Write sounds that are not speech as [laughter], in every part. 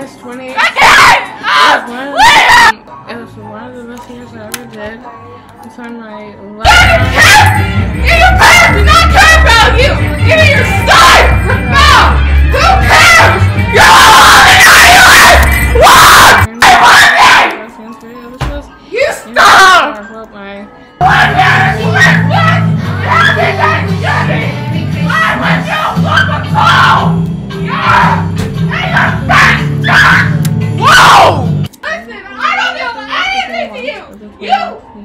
and I really missed 28. I can't! It was one of Ah, the, it was one of the best years I ever did. It's on my care! Your parents do not care about you! Give me your son! Profound! Who cares? You're all evaluate! What? You stop! I wrote my What cares? What? What?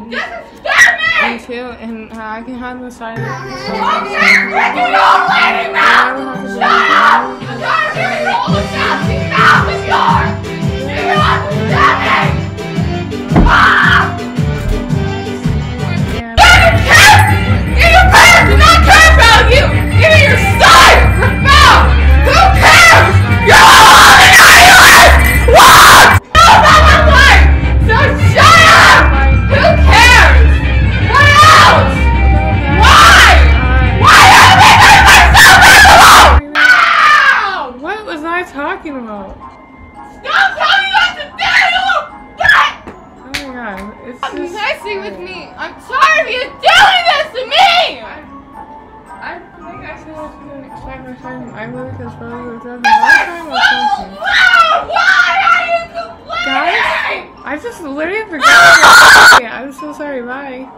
You disrespect me! and two, and uh, I can have the talking about? Stop telling us to do you! Oh my god, it's Stop just. messing with me! I'm tired of you doing this to me! I think I said I was gonna expect my time. I really was driving last time or. Why are you complaining? Guys? I just literally forgot. [laughs] yeah, I'm so sorry. Bye.